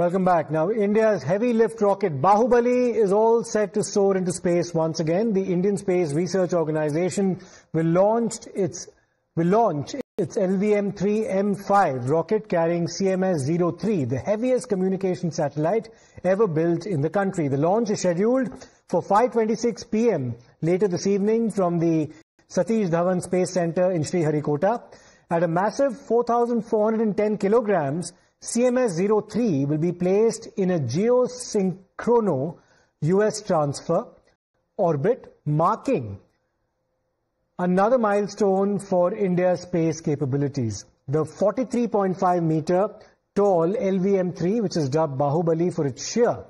Welcome back. Now, India's heavy lift rocket Bahubali is all set to soar into space once again. The Indian Space Research Organization will launch its will launch its LVM-3M5 rocket carrying CMS-03, the heaviest communication satellite ever built in the country. The launch is scheduled for 5:26 p.m. later this evening from the Satish Dhawan Space Center in Sriharikota. At a massive 4,410 kilograms, CMS-03 will be placed in a geosynchrono US transfer orbit, marking another milestone for India's space capabilities. The 43.5 meter tall LVM-3, which is dubbed Bahubali for its sheer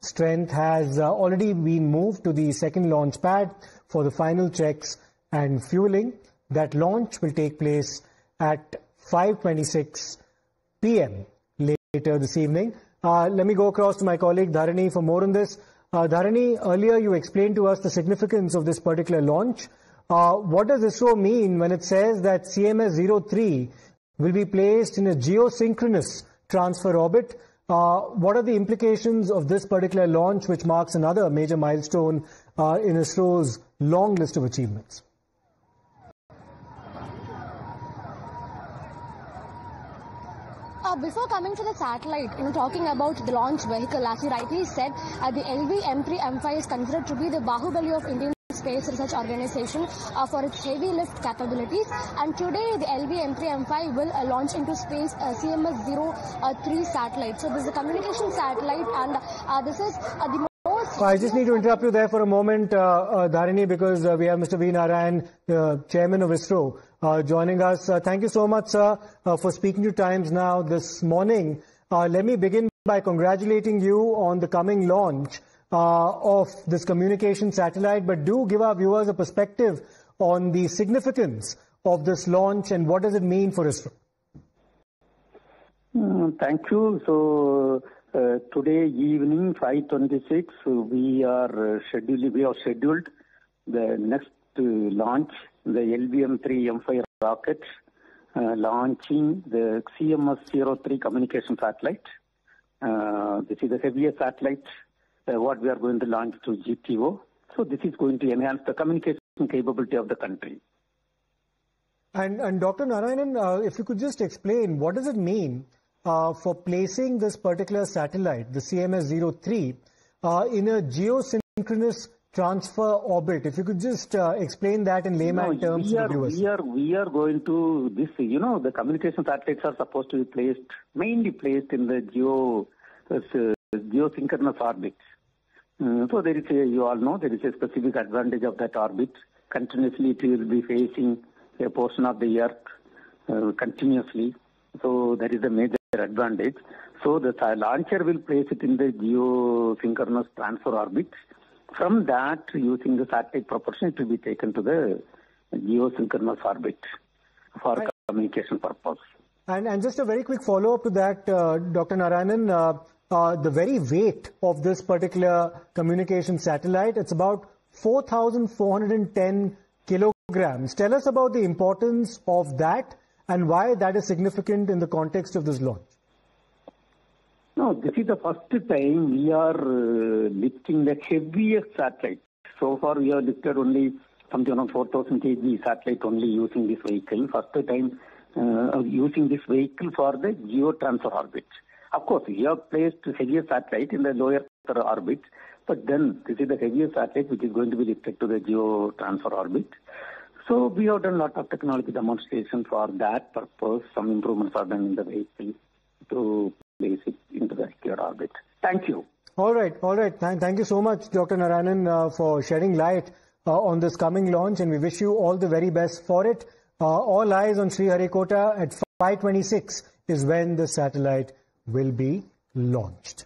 strength, has uh, already been moved to the second launch pad for the final checks and fueling. That launch will take place at 5.26 p.m later this evening. Uh, let me go across to my colleague Dharani for more on this. Uh, Dharani, earlier you explained to us the significance of this particular launch. Uh, what does ISRO mean when it says that CMS-03 will be placed in a geosynchronous transfer orbit? What are the implications of this particular launch, which marks another major milestone in ISRO's long list of achievements? Uh, before coming to the satellite, you know, talking about the launch vehicle, as you rightly said, uh, the LV M3 M5 is considered to be the Bahubali of Indian Space Research Organization uh, for its heavy lift capabilities. And today, the LV M3 M5 will uh, launch into space uh, CMS-03 satellite. So this is a communication satellite, and uh, this is the I just need to interrupt you there for a moment, uh, uh, Dharani, because uh, we have Mr. V. Narayanan, uh, Chairman of ISRO, uh, joining us. Uh, thank you so much, sir, for speaking to Times Now this morning. let me begin by congratulating you on the coming launch of this communication satellite, but do give our viewers a perspective on the significance of this launch and what does it mean for ISRO. Mm, thank you. So, uh, today evening 5:26 we are uh, scheduled we scheduled the next uh, launch the LVM-3 M5 rocket uh, launching the CMS-03 communication satellite. Uh, this is the heaviest satellite uh, what we are going to launch to GTO. So this is going to enhance the communication capability of the country. And, and Dr. Narayanan, if you could just explain what does it mean uh, for placing this particular satellite, the CMS-03, uh, in a geosynchronous transfer orbit. If you could just uh, explain that in layman no, terms we are, the. We are, we are going to this, you know, the communication satellites are supposed to be placed, mainly placed in the geo, uh, geosynchronous orbit. Uh, so there is a, you all know, there is a specific advantage of that orbit. Continuously it will be facing a portion of the Earth uh, continuously. So that is a major advantage. So the launcher will place it in the geosynchronous transfer orbit. From that, using the satellite propulsion, it will be taken to the geosynchronous orbit for right. communication purpose. And, and just a very quick follow-up to that, uh, Dr. Narayanan, uh, uh, the very weight of this particular communication satellite, it's about 4,410 kilograms. Tell us about the importance of that and why that is significant in the context of this launch. No, this is the first time we are uh, lifting the heaviest satellite. So far, we have lifted only something around 4,000 kg satellite only using this vehicle. First time uh, using this vehicle for the geo transfer orbit. Of course, we have placed heaviest satellite in the lower orbit, but then this is the heaviest satellite which is going to be lifted to the geo transfer orbit. So we have done a lot of technology demonstration for that purpose. Some improvements are done in the vehicle to place it into the secure orbit. Thank you. All right, all right. Thank, thank you so much, Dr. Narayanan, uh, for shedding light uh, on this coming launch, and we wish you all the very best for it. Uh, all eyes on Sriharikota at 5:26 is when the satellite will be launched.